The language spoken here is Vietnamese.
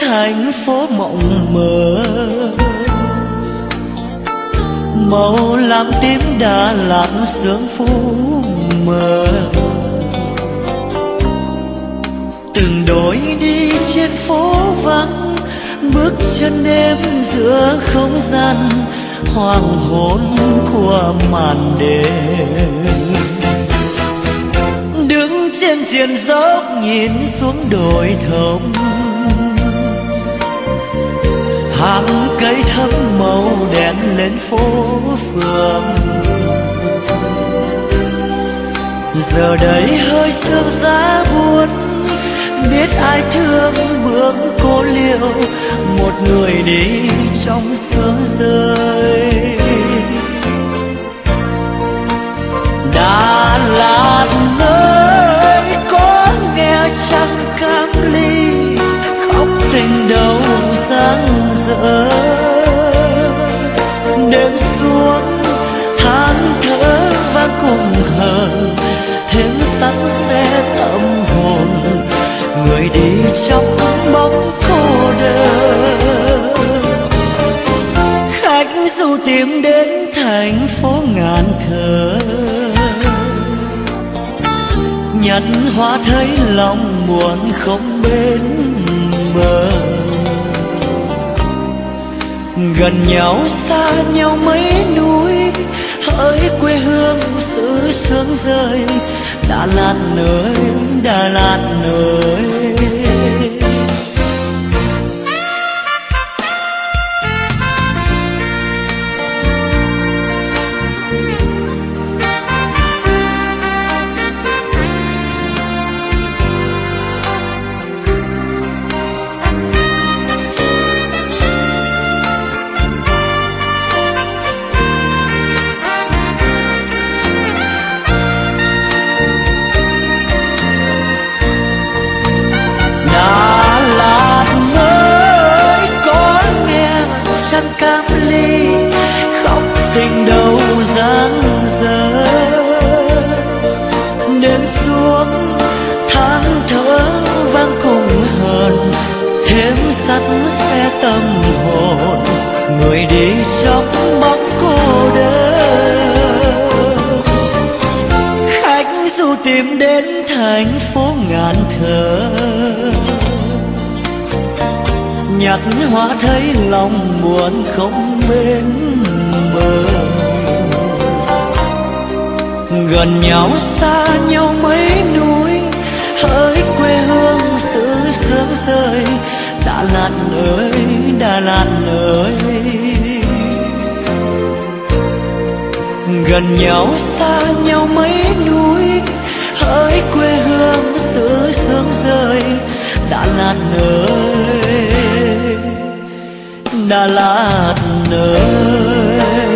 thành phố mộng mơ. Màu lam tím đã làm sương phú mờ. Từng đôi đi trên phố vắng, bước chân em giữa không gian hoàng hôn của màn đêm. Đứng trên triền dốc nhìn xuống đồi thông hàng cây thắm màu đèn lên phố phường. Giờ đây hơi sương giá buốt, biết ai thương bước cô liêu một người đi người đi trong bóng cô đơn. Khách du tìm đến thành phố ngàn thơ nhặt hoa thấy lòng buồn không bên bờ. Gần nhau xa nhau mấy núi, hỡi quê hương xứ sương rơi. Đà lạt nơi, đà lạt nơi. Tâm hồn, người đi trong bóng cô đơn. Khách du tìm đến thành phố ngàn thơ nhặt hoa thấy lòng buồn không bên bờ. Gần nhau xa nhau mấy núi hỡi quê hương xứ sương rơi đà lạt ơi, đà lạt ơi. Gần nhau, xa nhau mấy núi hỡi quê hương xứ sớm rơi. Đà lạt ơi, đà lạt ơi.